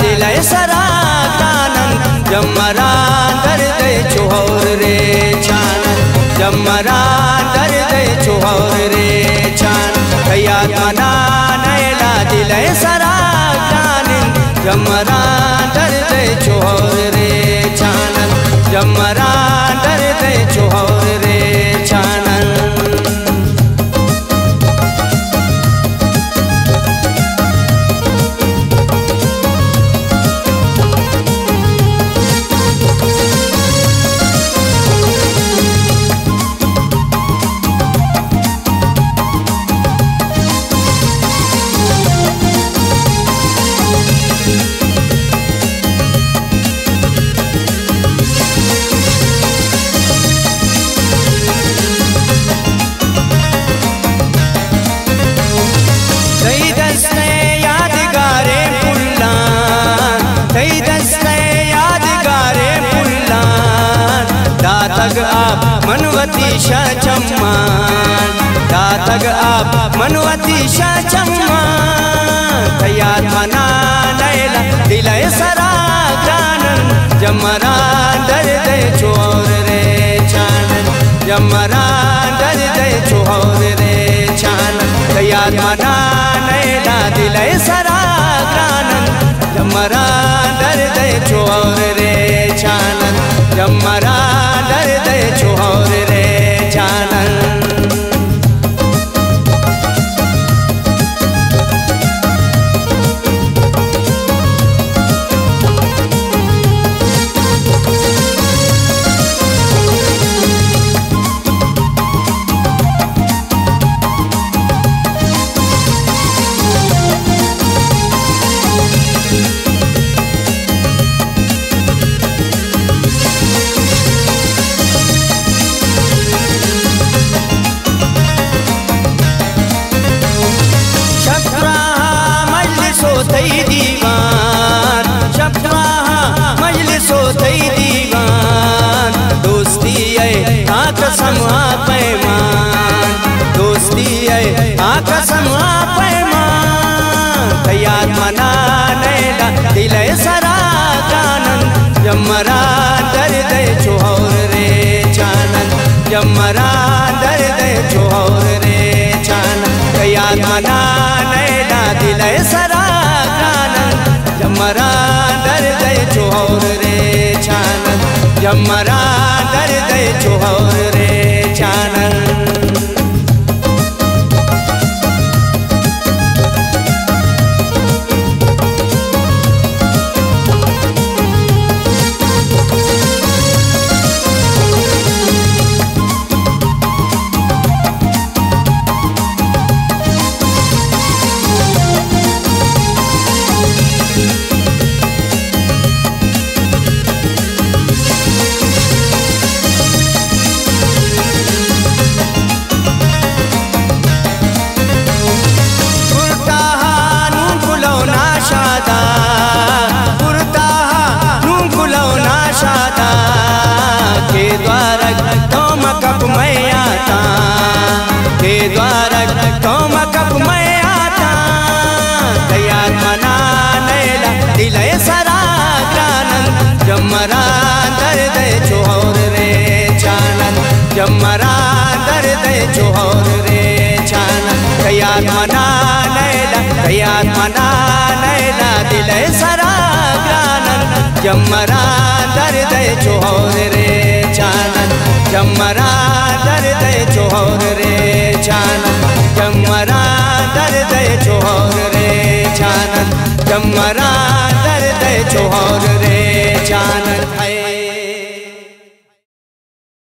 दिलय सरा कानन। जमरा दर्द चुहौर रे छानन जमरा दर्द चुहौर रे छान कया मना नैला दिलय सरा कानन। जमरा दर्द चुहौर रे छानन जमरा atiisha chammaan daataga aab manu atiisha chammaan tayyaat manaa naila dila isara graanan jammaraa dayde choorre chaanan jammaraa थई दीवान शफ्राहा मजलिसो थई दीवान। दोस्ती है आ कसम आ पैमान। दोस्ती है आ कसम आ पैमान मना नैला दिल सरा कानन जमरा दर्द चोहर रे चानन। जमरा दर्द चोहर रे चानन। तैयार मना नैला दिल सरा जमरा दर्द चोहर रे छान जमरा जमरा दर्द चोहर रे चानन। जमरा दर्द चोहर रे चानन। तैयार मना नैला तैयार मना नैला दिल सरा ग्रानन जमरा दर्द चोहर रे चानन। जमरा दर्द चोहर रे चानन। जमरा दर्द चोहर रे चानन। जमरा दर्द चोहर रे चानन